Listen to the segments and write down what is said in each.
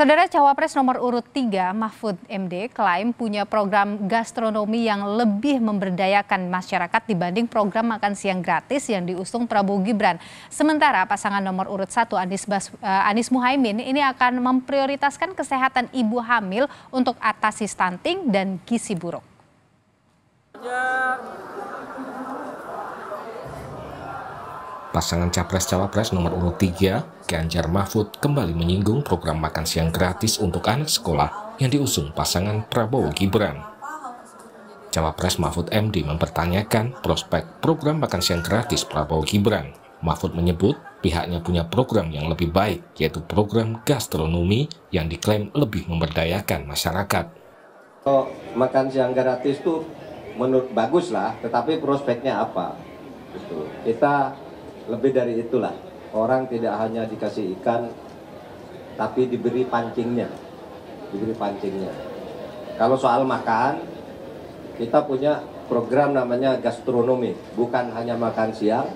Saudara Cawapres nomor urut 3 Mahfud MD klaim punya program gastronomi yang lebih memberdayakan masyarakat dibanding program makan siang gratis yang diusung Prabowo Gibran. Sementara pasangan nomor urut 1 Anies, Bas, uh, Anies Muhaimin ini akan memprioritaskan kesehatan ibu hamil untuk atasi stunting dan gizi buruk. Ya. Pasangan Capres-Cawapres nomor urut 3, Ganjar Mahfud, kembali menyinggung program makan siang gratis untuk anak sekolah yang diusung pasangan Prabowo Gibran. Cawapres Mahfud MD mempertanyakan prospek program makan siang gratis Prabowo Gibran. Mahfud menyebut pihaknya punya program yang lebih baik, yaitu program gastronomi yang diklaim lebih memberdayakan masyarakat. Oh, makan siang gratis itu menurut bagus lah, tetapi prospeknya apa? Gitu. Kita lebih dari itulah orang tidak hanya dikasih ikan tapi diberi pancingnya. Diberi pancingnya. Kalau soal makan kita punya program namanya gastronomi. Bukan hanya makan siang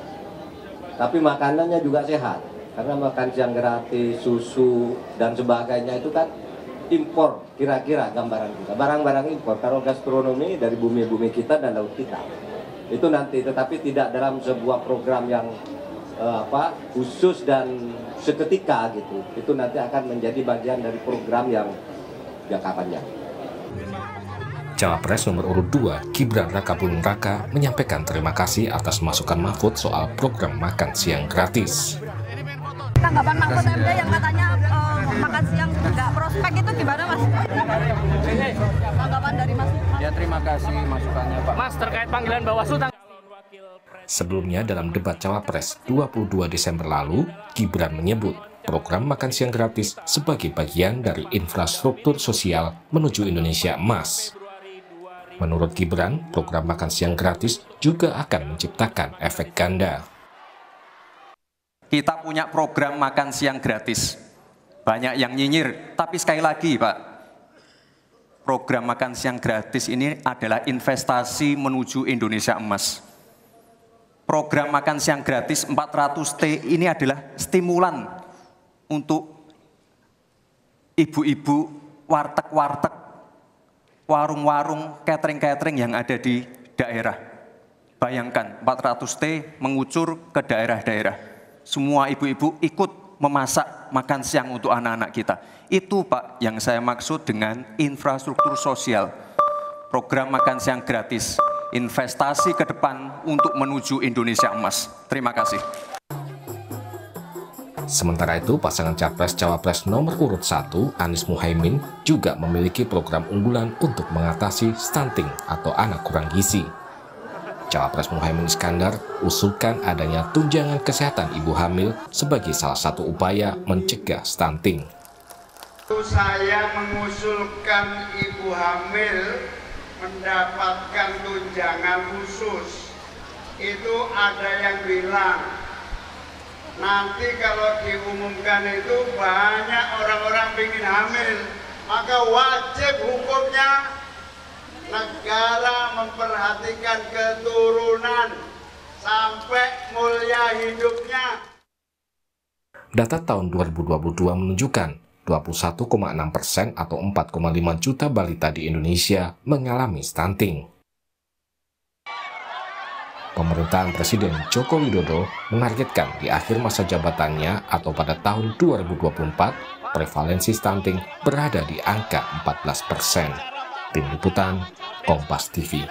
tapi makanannya juga sehat. Karena makan siang gratis susu dan sebagainya itu kan impor kira-kira gambaran kita. Barang-barang impor. Kalau gastronomi dari bumi-bumi kita dan laut kita itu nanti. Tetapi tidak dalam sebuah program yang uh, apa khusus dan seketika gitu itu nanti akan menjadi bagian dari program yang jangka panjang. Cawapres nomor urut 2, Gibran Raka Buming Raka, menyampaikan terima kasih atas masukan Mahfud soal program makan siang gratis. Tanggapan Mahfud MD yang katanya uh, makan siang tidak prospek itu gimana Mas? Tanggapan dari Mas? Ya terima kasih masukannya Pak. Mas terkait panggilan Bawaslu Sebelumnya dalam debat Cawapres 22 Desember lalu, Gibran menyebut program makan siang gratis sebagai bagian dari infrastruktur sosial menuju Indonesia emas. Menurut Gibran, program makan siang gratis juga akan menciptakan efek ganda. Kita punya program makan siang gratis. Banyak yang nyinyir, tapi sekali lagi Pak, program makan siang gratis ini adalah investasi menuju Indonesia emas program makan siang gratis 400T ini adalah stimulan untuk ibu-ibu warteg-warteg, warung-warung, catering-catering yang ada di daerah. Bayangkan 400T mengucur ke daerah-daerah. Semua ibu-ibu ikut memasak makan siang untuk anak-anak kita. Itu Pak yang saya maksud dengan infrastruktur sosial. Program makan siang gratis investasi ke depan untuk menuju Indonesia emas. Terima kasih. Sementara itu, pasangan Capres-Cawapres nomor urut 1, Anies Muhaimin, juga memiliki program unggulan untuk mengatasi stunting atau anak kurang gizi. Cawapres Muhaimin Iskandar usulkan adanya tunjangan kesehatan ibu hamil sebagai salah satu upaya mencegah stunting. Saya mengusulkan ibu hamil mendapatkan tunjangan khusus itu ada yang bilang nanti kalau diumumkan itu banyak orang-orang ingin hamil maka wajib hukumnya negara memperhatikan keturunan sampai mulia hidupnya. Data tahun 2022 menunjukkan 21,6 persen atau 4,5 juta balita di Indonesia mengalami stunting. Pemerintahan Presiden Joko Widodo menargetkan di akhir masa jabatannya atau pada tahun 2024, prevalensi stunting berada di angka 14 persen. Tim Liputan, Kompas TV.